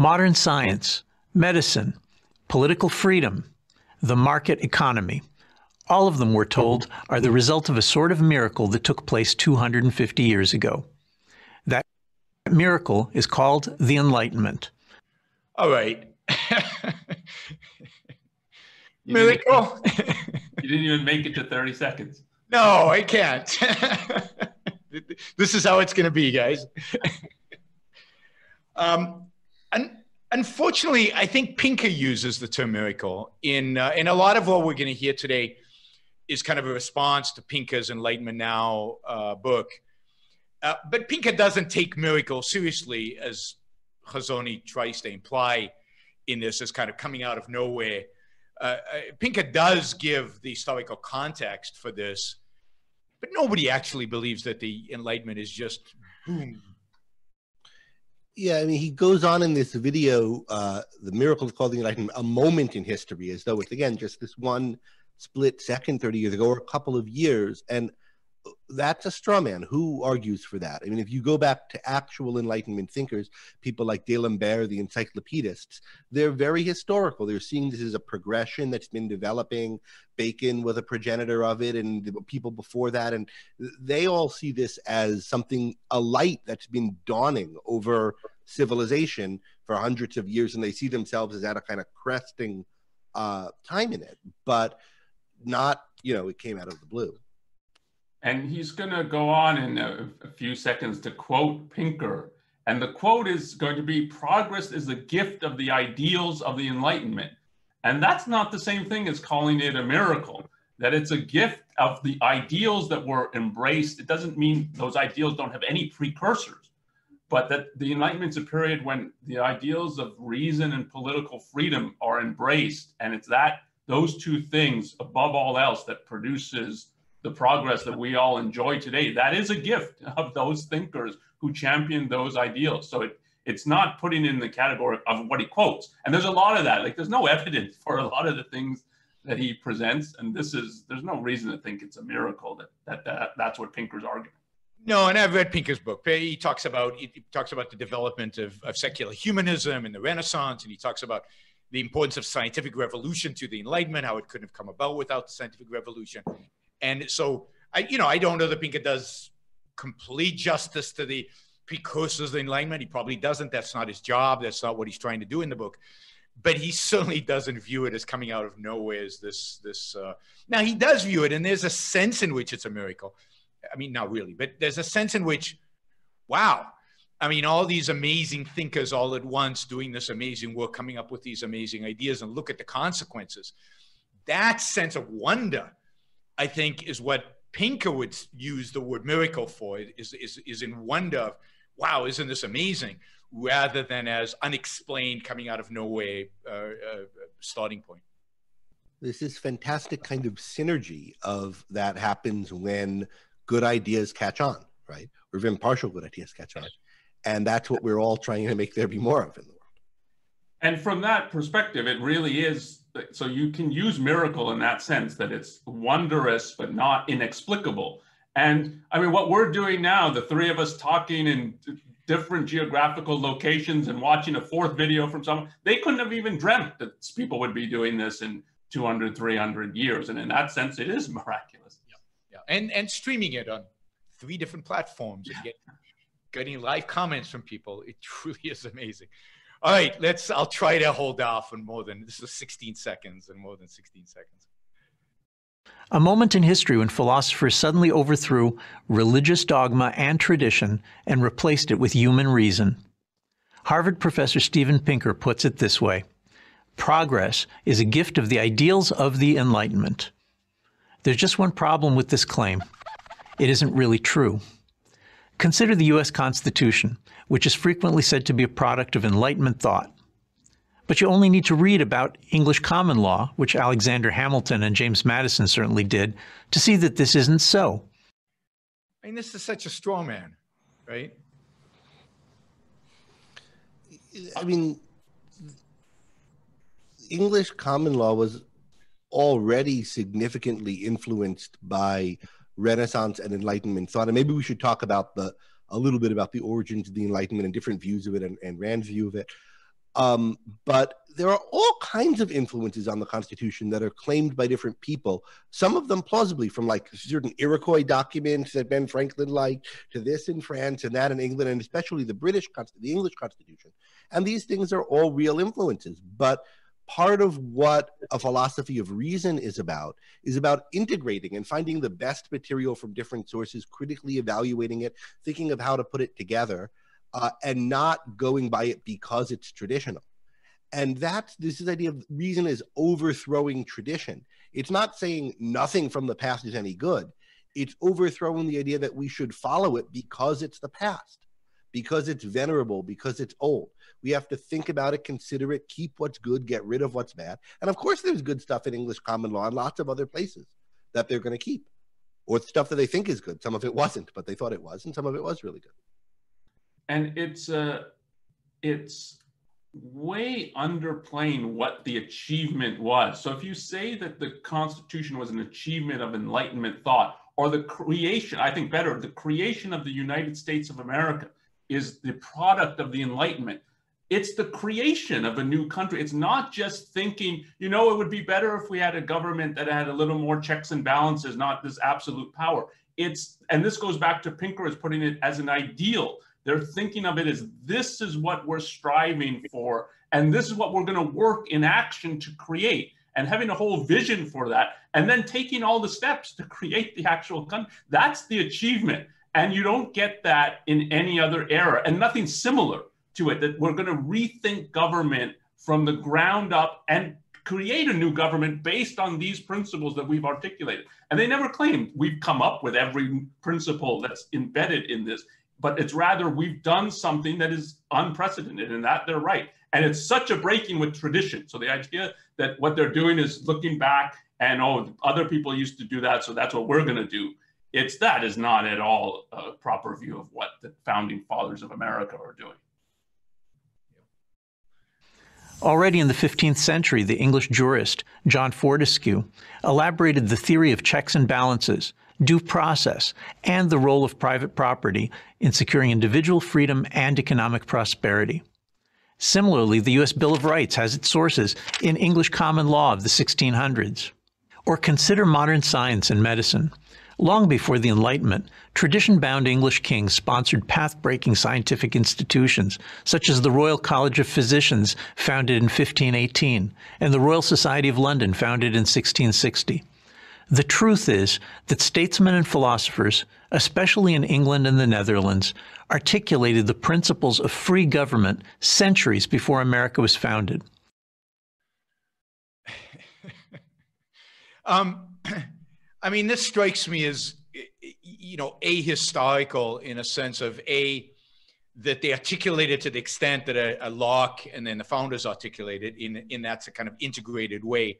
modern science, medicine, political freedom, the market economy. All of them, we're told, are the result of a sort of miracle that took place 250 years ago. That miracle is called the Enlightenment. All right. miracle? you didn't even make it to 30 seconds. No, I can't. this is how it's going to be, guys. um, and unfortunately, I think Pinker uses the term miracle in uh, in a lot of what we're going to hear today is kind of a response to Pinker's Enlightenment Now uh, book. Uh, but Pinker doesn't take miracle seriously, as Hazony tries to imply in this, as kind of coming out of nowhere. Uh, uh, Pinker does give the historical context for this, but nobody actually believes that the Enlightenment is just boom. Yeah, I mean, he goes on in this video, uh, The Miracle of the Enlightenment, a moment in history, as though it's, again, just this one split second 30 years ago or a couple of years. And that's a straw man. Who argues for that? I mean, if you go back to actual Enlightenment thinkers, people like D'Alembert, the encyclopedists, they're very historical. They're seeing this as a progression that's been developing. Bacon was a progenitor of it, and people before that, and they all see this as something, a light that's been dawning over civilization for hundreds of years, and they see themselves as at a kind of cresting uh, time in it. But not you know it came out of the blue. And he's going to go on in a, a, few seconds to quote pinker and the quote is going to be progress is the gift of the ideals of the enlightenment. And that's not the same thing as calling it a miracle that it's a gift of the ideals that were embraced. It doesn't mean those ideals don't have any precursors but that the enlightenment's a period when the ideals of reason and political freedom are embraced and it's that those two things above all else that produces the progress that we all enjoy today. That is a gift of those thinkers who championed those ideals. So it it's not putting in the category of what he quotes. And there's a lot of that. Like there's no evidence for a lot of the things that he presents. And this is there's no reason to think it's a miracle that that, that that's what pinker's arguing no, and I've read Pinker's book. He talks about he talks about the development of, of secular humanism and the Renaissance, and he talks about the importance of scientific revolution to the Enlightenment, how it couldn't have come about without the scientific revolution. And so I, you know, I don't know that Pinker does complete justice to the precursors of the Enlightenment. He probably doesn't. That's not his job. That's not what he's trying to do in the book. But he certainly doesn't view it as coming out of nowhere as this this. Uh... Now he does view it, and there's a sense in which it's a miracle. I mean, not really, but there's a sense in which, wow, I mean, all these amazing thinkers all at once doing this amazing work, coming up with these amazing ideas, and look at the consequences. That sense of wonder, I think, is what Pinker would use the word miracle for, is, is, is in wonder of, wow, isn't this amazing? Rather than as unexplained, coming out of nowhere uh, uh, starting point. This is fantastic kind of synergy of that happens when good ideas catch on, right? Or even partial good ideas catch on and that's what we're all trying to make there be more of in the world. And from that perspective, it really is. So you can use miracle in that sense that it's wondrous but not inexplicable. And I mean, what we're doing now, the three of us talking in different geographical locations and watching a fourth video from someone, they couldn't have even dreamt that people would be doing this in 200, 300 years. And in that sense, it is miraculous. Yeah. yeah. And, and streaming it on three different platforms and get getting live comments from people. It truly is amazing. All right, let's. I'll try to hold off on more than this is 16 seconds and more than 16 seconds. A moment in history when philosophers suddenly overthrew religious dogma and tradition and replaced it with human reason. Harvard professor Steven Pinker puts it this way Progress is a gift of the ideals of the Enlightenment. There's just one problem with this claim it isn't really true. Consider the U.S. Constitution, which is frequently said to be a product of Enlightenment thought. But you only need to read about English common law, which Alexander Hamilton and James Madison certainly did, to see that this isn't so. I mean, this is such a straw man, right? I mean, English common law was already significantly influenced by Renaissance and Enlightenment thought. And maybe we should talk about the a little bit about the origins of the Enlightenment and different views of it and, and Rand's view of it. Um, but there are all kinds of influences on the Constitution that are claimed by different people. Some of them plausibly, from like certain Iroquois documents that Ben Franklin liked, to this in France and that in England, and especially the British, the English Constitution. And these things are all real influences. But part of what a philosophy of reason is about is about integrating and finding the best material from different sources, critically evaluating it, thinking of how to put it together, uh, and not going by it because it's traditional. And that's this is idea of reason is overthrowing tradition. It's not saying nothing from the past is any good. It's overthrowing the idea that we should follow it because it's the past because it's venerable because it's old. We have to think about it consider it keep what's good get rid of what's bad. And of course there's good stuff in english common law and lots of other places that they're going to keep or stuff that they think is good. Some of it wasn't but they thought it was and some of it was really good. And it's uh it's way underplaying what the achievement was. So if you say that the Constitution was an achievement of Enlightenment thought, or the creation, I think better, the creation of the United States of America is the product of the Enlightenment. It's the creation of a new country. It's not just thinking, you know, it would be better if we had a government that had a little more checks and balances, not this absolute power. It's, and this goes back to Pinker as putting it as an ideal they're thinking of it as this is what we're striving for, and this is what we're going to work in action to create, and having a whole vision for that, and then taking all the steps to create the actual country. That's the achievement. And you don't get that in any other era, and nothing similar to it. That we're going to rethink government from the ground up and create a new government based on these principles that we've articulated. And they never claimed we've come up with every principle that's embedded in this but it's rather we've done something that is unprecedented and that they're right. And it's such a breaking with tradition. So the idea that what they're doing is looking back and oh, other people used to do that, so that's what we're going to do. It's that is not at all a proper view of what the founding fathers of America are doing. Already in the 15th century, the English jurist John Fortescue elaborated the theory of checks and balances due process, and the role of private property in securing individual freedom and economic prosperity. Similarly, the U.S. Bill of Rights has its sources in English common law of the 1600s. Or consider modern science and medicine. Long before the Enlightenment, tradition-bound English kings sponsored path-breaking scientific institutions, such as the Royal College of Physicians, founded in 1518, and the Royal Society of London, founded in 1660. The truth is that statesmen and philosophers, especially in England and the Netherlands, articulated the principles of free government centuries before America was founded. um, I mean, this strikes me as, you know, ahistorical in a sense of a that they articulated to the extent that a, a Locke and then the founders articulated in in that kind of integrated way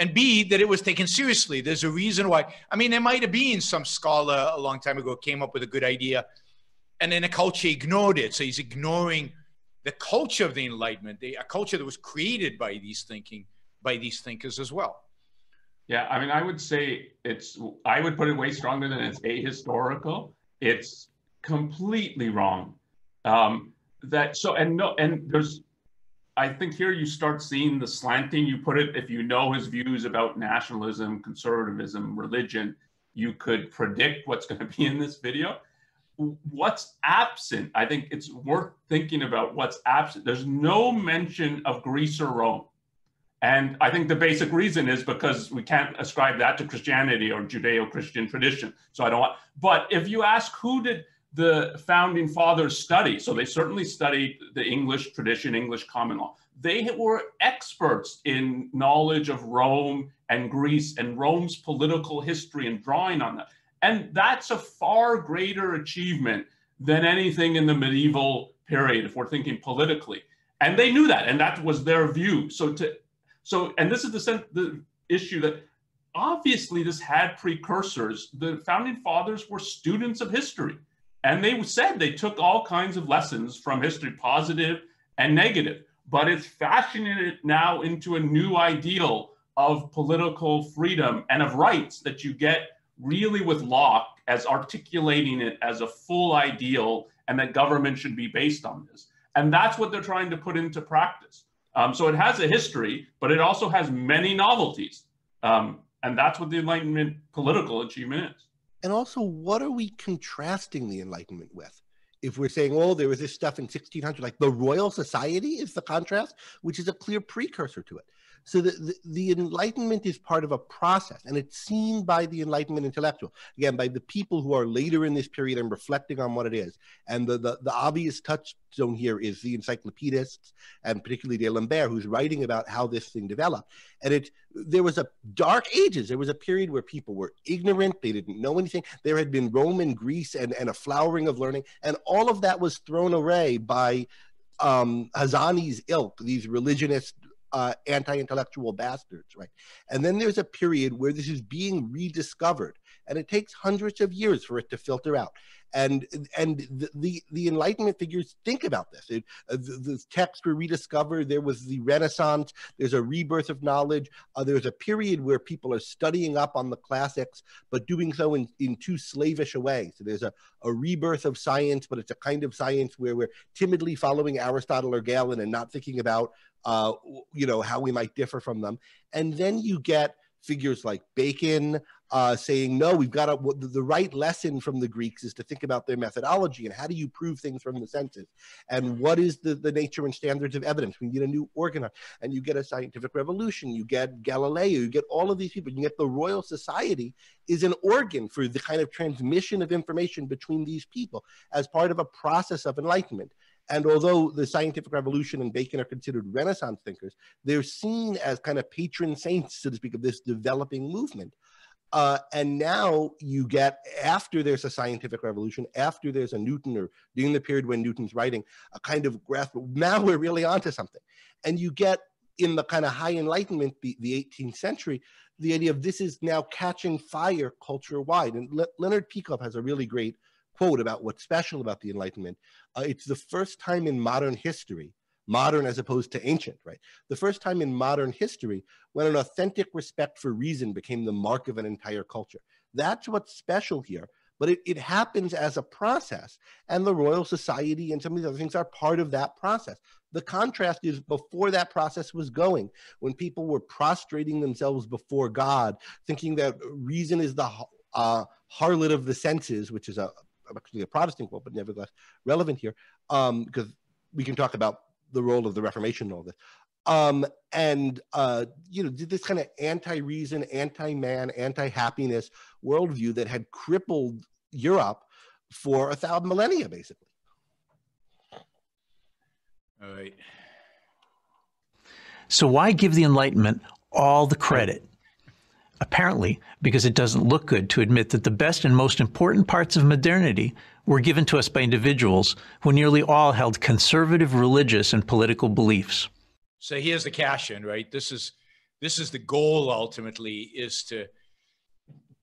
and B, that it was taken seriously. There's a reason why. I mean, there might have been some scholar a long time ago came up with a good idea, and then a culture ignored it. So he's ignoring the culture of the Enlightenment, the, a culture that was created by these thinking, by these thinkers as well. Yeah, I mean, I would say it's. I would put it way stronger than it's ahistorical. It's completely wrong. Um, that so and no and there's I think here you start seeing the slanting. You put it, if you know his views about nationalism, conservatism, religion, you could predict what's going to be in this video. What's absent, I think it's worth thinking about what's absent. There's no mention of Greece or Rome. And I think the basic reason is because we can't ascribe that to Christianity or Judeo Christian tradition. So I don't want, but if you ask who did, the founding fathers study. So they certainly studied the English tradition, English common law. They were experts in knowledge of Rome and Greece and Rome's political history and drawing on that. And that's a far greater achievement than anything in the medieval period, if we're thinking politically. And they knew that, and that was their view. So to so, and this is the, the issue that obviously this had precursors. The founding fathers were students of history and they said they took all kinds of lessons from history, positive and negative, but it's fashioning it now into a new ideal of political freedom and of rights that you get really with Locke as articulating it as a full ideal and that government should be based on this. And that's what they're trying to put into practice. Um, so it has a history, but it also has many novelties. Um, and that's what the Enlightenment political achievement is. And also, what are we contrasting the Enlightenment with? If we're saying, oh, there was this stuff in 1600, like the Royal Society is the contrast, which is a clear precursor to it. So the, the, the, Enlightenment is part of a process, and it's seen by the Enlightenment intellectual, again, by the people who are later in this period and reflecting on what it is. And the, the, the obvious touchstone here is the encyclopedists, and particularly D'Alembert, who's writing about how this thing developed. And it there was a dark ages. There was a period where people were ignorant, they didn't know anything. There had been Rome and Greece and, and a flowering of learning, and all of that was thrown away by um, Hazony's ilk, these religionist uh, anti-intellectual bastards, right? And then there's a period where this is being rediscovered, and it takes hundreds of years for it to filter out. And and the the, the Enlightenment figures think about this. It, uh, the, the, texts were rediscovered. There was the Renaissance. There's a rebirth of knowledge. Uh, there's a period where people are studying up on the classics, but doing so in, in too slavish a way. So there's a, a rebirth of science, but it's a kind of science where we're timidly following Aristotle or Galen and not thinking about uh, you know, how we might differ from them. And then you get figures like Bacon uh, saying, no, we've got to, the right lesson from the Greeks is to think about their methodology and how do you prove things from the senses? And what is the, the nature and standards of evidence? We need a new organ. And you get a scientific revolution, you get Galileo, you get all of these people, you get the Royal Society is an organ for the kind of transmission of information between these people as part of a process of enlightenment. And although the scientific revolution and Bacon are considered Renaissance thinkers, they're seen as kind of patron saints, so to speak, of this developing movement. Uh, and now you get, after there's a scientific revolution, after there's a Newton, or during the period when Newton's writing, a kind of grasp, now we're really onto something. And you get in the kind of high enlightenment, the, the 18th century, the idea of this is now catching fire culture wide. And Le Leonard Peikoff has a really great quote about what's special about the Enlightenment. Uh, it's the first time in modern history, modern as opposed to ancient, right? The first time in modern history when an authentic respect for reason became the mark of an entire culture. That's what's special here. But it, it happens as a process, and the Royal Society and some of these other things are part of that process. The contrast is before that process was going, when people were prostrating themselves before God, thinking that reason is the uh, harlot of the senses, which is a actually a Protestant quote, but nevertheless relevant here, um, because we can talk about the role of the Reformation and all this. Um, and uh, you know, this kind of anti-reason, anti-man, anti-happiness worldview that had crippled Europe for a thousand millennia, basically. All right. So why give the Enlightenment all the credit? Apparently because it doesn't look good to admit that the best and most important parts of modernity were given to us by individuals who nearly all held conservative religious and political beliefs. So here's the cash in, right? This is this is the goal ultimately is to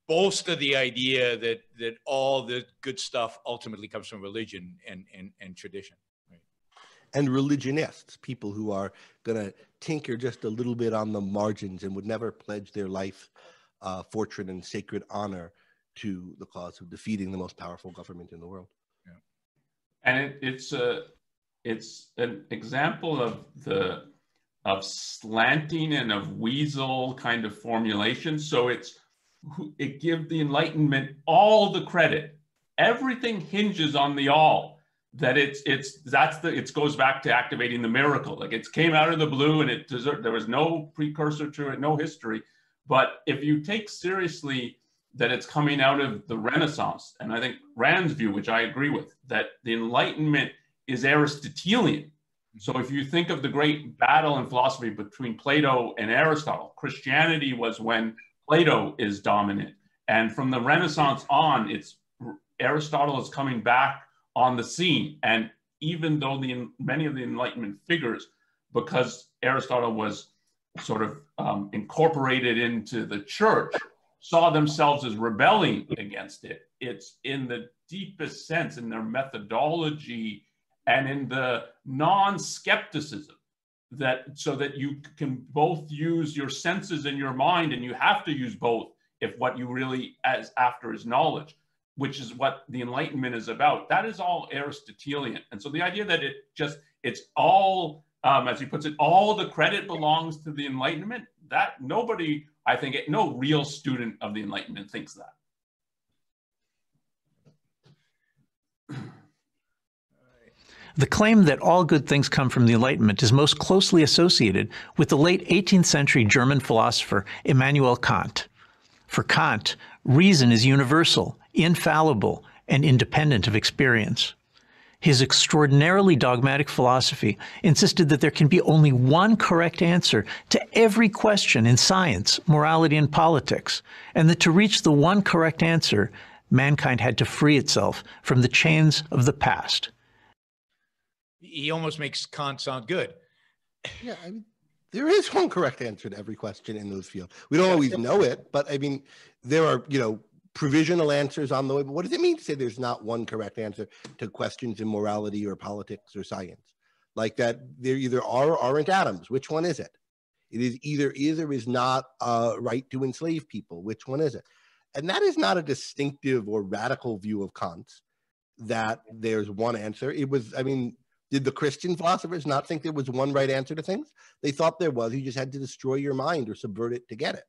bolster the idea that that all the good stuff ultimately comes from religion and and, and tradition Right? and religionists, people who are going to tinker just a little bit on the margins and would never pledge their life, uh, fortune, and sacred honor to the cause of defeating the most powerful government in the world. Yeah. And it, it's a it's an example of the of slanting and of weasel kind of formulation. So it's it gives the Enlightenment all the credit. Everything hinges on the all that it's it's that's the it goes back to activating the miracle. Like it came out of the blue and it deserved there was no precursor to it no history. But if you take seriously that it's coming out of the renaissance and i think rand's view which i agree with that the enlightenment is aristotelian. So if you think of the great battle in philosophy between plato and aristotle christianity was when plato is dominant. And from the renaissance on it's aristotle is coming back on the scene. And even though the many of the Enlightenment figures, because Aristotle was sort of um, incorporated into the church, saw themselves as rebelling against it. It's in the deepest sense in their methodology and in the non-skepticism that so that you can both use your senses and your mind and you have to use both if what you really as after is knowledge which is what the Enlightenment is about, that is all Aristotelian. And so the idea that it just it's all, um, as he puts it, all the credit belongs to the Enlightenment. That nobody, I think, no real student of the Enlightenment thinks that. The claim that all good things come from the Enlightenment is most closely associated with the late 18th century German philosopher Immanuel Kant. For Kant, reason is universal, infallible, and independent of experience. His extraordinarily dogmatic philosophy insisted that there can be only one correct answer to every question in science, morality, and politics, and that to reach the one correct answer, mankind had to free itself from the chains of the past he almost makes Kant sound good. Yeah, I mean, there is one correct answer to every question in those fields. We don't always know it, but I mean, there are, you know, provisional answers on the way. But what does it mean to say there's not one correct answer to questions in morality or politics or science? Like that there either are or aren't atoms. Which one is it? It is either is or is not a right to enslave people. Which one is it? And that is not a distinctive or radical view of Kant's that there's one answer. It was, I mean, did the Christian philosophers not think there was one right answer to things? They thought there was. You just had to destroy your mind or subvert it to get it.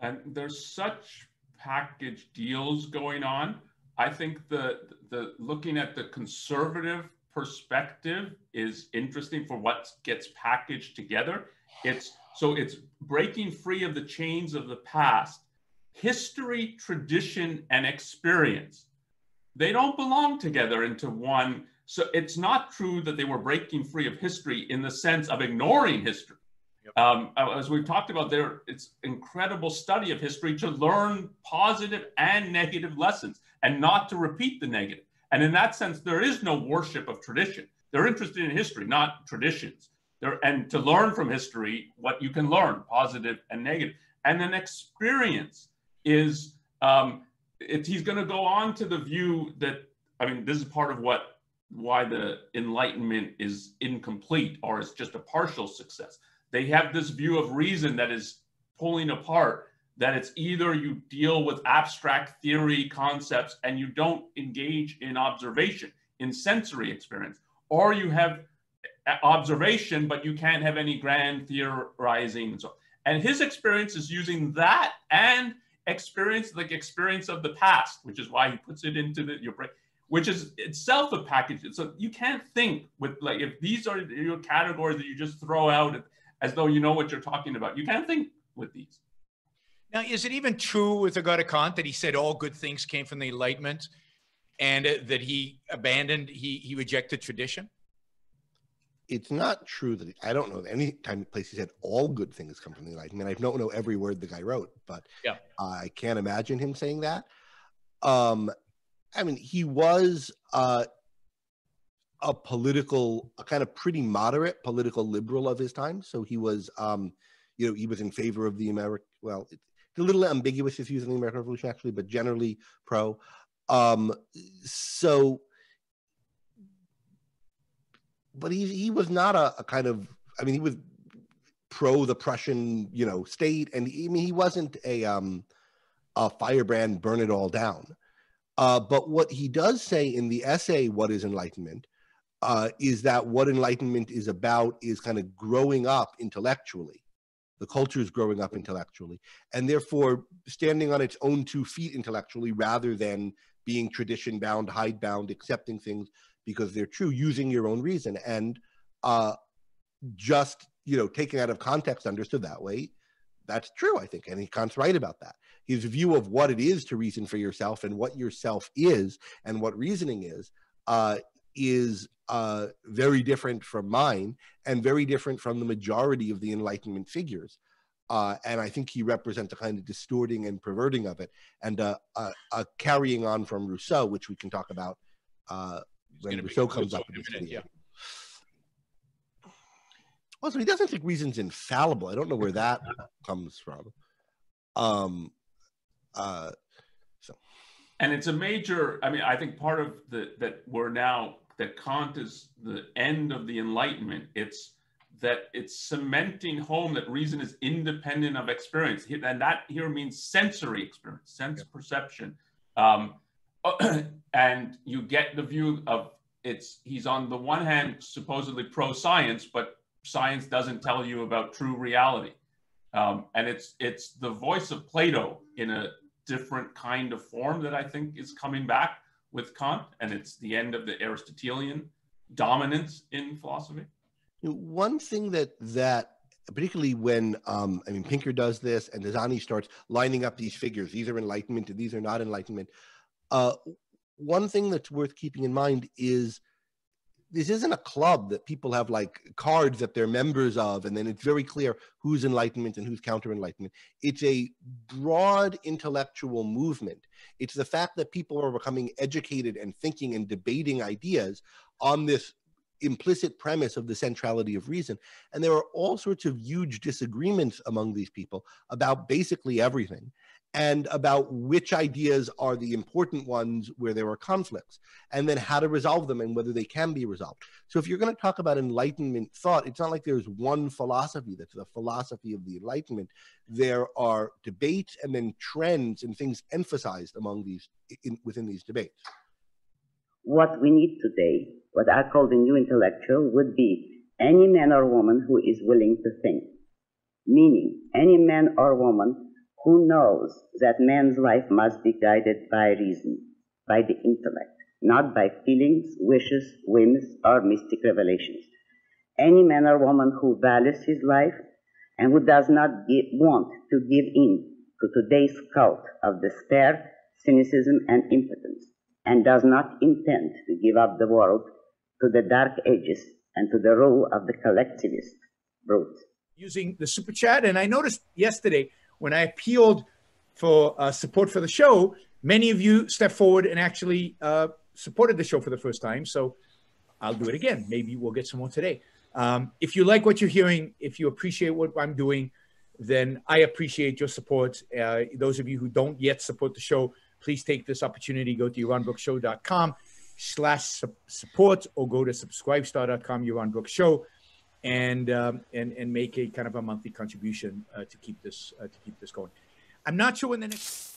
And there's such package deals going on. I think the the looking at the conservative perspective is interesting for what gets packaged together. It's so it's breaking free of the chains of the past, history, tradition, and experience they don't belong together into one. So it's not true that they were breaking free of history in the sense of ignoring history. Um, as we've talked about, there it's incredible study of history to learn positive and negative lessons, and not to repeat the negative. And in that sense, there is no worship of tradition. They're interested in history, not traditions. They're, and to learn from history what you can learn, positive and negative. And then experience is um, it, he's going to go on to the view that I mean, this is part of what why the Enlightenment is incomplete or it's just a partial success. They have this view of reason that is pulling apart. That it's either you deal with abstract theory concepts and you don't engage in observation, in sensory experience, or you have observation, but you can't have any grand theorizing. And so, and his experience is using that and experience, like experience of the past, which is why he puts it into the, your brain, which is itself a package. So you can't think with like, if these are your categories that you just throw out as though you know what you're talking about, you can't think with these. Now, is it even true with regard to Kant that he said all good things came from the Enlightenment and that he abandoned, he, he rejected tradition? it's not true that he, I don't know any time place he said all good things come from the Enlightenment. I don't know every word the guy wrote, but yeah. I can't imagine him saying that. Um, I mean, he was uh, a political, a kind of pretty moderate political liberal of his time. So he was, um, you know, he was in favor of the American. Well, it's a little ambiguous his views on the American Revolution, actually, but generally pro. Um, so but he he was not a, a kind of I mean he was pro the Prussian you know state and I mean he wasn't a um a firebrand burn it all down. Uh, but what he does say in the essay "What Is Enlightenment" uh, is that what enlightenment is about is kind of growing up intellectually. The culture is growing up intellectually, and therefore standing on its own two feet intellectually, rather than being tradition bound, hide bound, accepting things because they're true using your own reason. And uh, just you know taken out of context understood that way that's true i think. And he kant's right about that. His view of what it is to reason for yourself and what yourself is and what reasoning is uh, is uh, very different from mine and very different from the majority of the enlightenment figures uh, and I think he represents a kind of distorting and perverting of it, and a, a carrying on from Rousseau, which we can talk about uh, when Rousseau comes up in this video. Yeah. Also, he doesn't think reason's infallible. I don't know where that comes from. Um, uh, so. And it's a major. I mean, I think part of the that we're now that Kant is the end of the Enlightenment. It's that it's cementing home that reason is independent of experience, and that here means sensory experience, sense yeah. perception. Um, and you get the view of it's he's on the one hand supposedly pro science, but science doesn't tell you about true reality. Um, and it's it's the voice of Plato in a different kind of form that I think is coming back with Kant, and it's the end of the Aristotelian dominance in philosophy. One thing that that particularly when um, I mean Pinker does this and Hazony starts lining up these figures. These are enlightenment and these are not enlightenment. Uh, one thing that's worth keeping in mind is this isn't a club that people have like cards that they're members of, and then it's very clear who's enlightenment and who's counter enlightenment. It's a broad intellectual movement. It's the fact that people are becoming educated and thinking and debating ideas on this implicit premise of the centrality of reason. And there are all sorts of huge disagreements among these people about basically everything and about which ideas are the important ones where there are conflicts, and then how to resolve them and whether they can be resolved. So, if you're going to talk about Enlightenment thought, it's not like there's one philosophy that's the philosophy of the Enlightenment. There are debates and then trends and things emphasized among these in, within these debates. What we need today, what I call the new intellectual, would be any man or woman who is willing to think. Meaning, any man or woman who knows that man's life must be guided by reason, by the intellect, not by feelings, wishes, whims, or mystic revelations. Any man or woman who values his life and who does not want to give in to today's cult of despair, cynicism, and impotence, and does not intend to give up the world to the dark ages and to the rule of the collectivist brute. Using the super chat, and I noticed yesterday when I appealed for uh, support for the show, many of you stepped forward and actually uh, supported the show for the first time. So I'll do it again. Maybe we'll get some more today. Um, if you like what you're hearing, if you appreciate what I'm doing, then I appreciate your support. Uh, those of you who don't yet support the show, please take this opportunity. Go to yaronbrookshow.com slash support or go to subscribestar.com, Yaron Brooks Show and um, and and make a kind of a monthly contribution uh, to keep this uh, to keep this going. I'm not sure when the next.